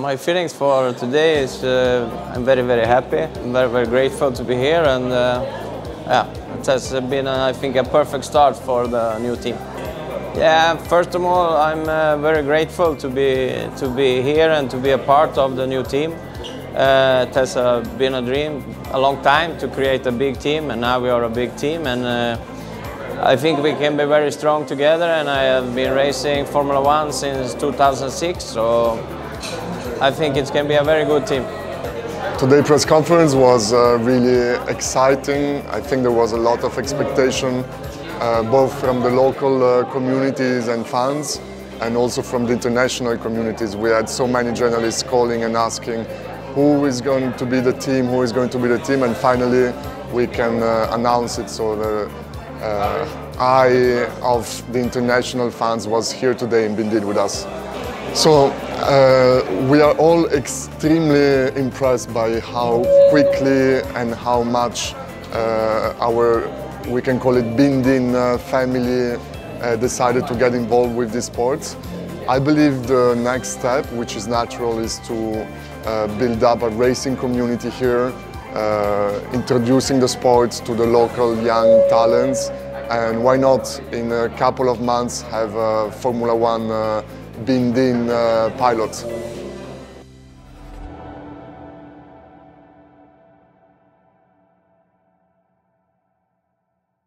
My feelings for today is uh, I'm very, very happy. I'm very, very grateful to be here, and uh, yeah, it has been, uh, I think, a perfect start for the new team. Yeah, first of all, I'm uh, very grateful to be to be here and to be a part of the new team. Uh, it has uh, been a dream a long time to create a big team, and now we are a big team. And I think we can be very strong together. And I have been racing Formula One since 2006, so I think it can be a very good team. Today's press conference was uh, really exciting. I think there was a lot of expectation, uh, both from the local uh, communities and fans, and also from the international communities. We had so many journalists calling and asking who is going to be the team, who is going to be the team, and finally we can uh, announce it. So the eye of the international fans was here today in Binh Dinh with us. So uh, we are all extremely impressed by how quickly and how much uh, our, we can call it Binh Dinh uh, family uh, decided to get involved with this sport. I believe the next step, which is natural, is to uh, build up a racing community here, uh, introducing the sport to the local young talents, and why not in a couple of months have a Formula One uh, Binh Dinh uh, pilot.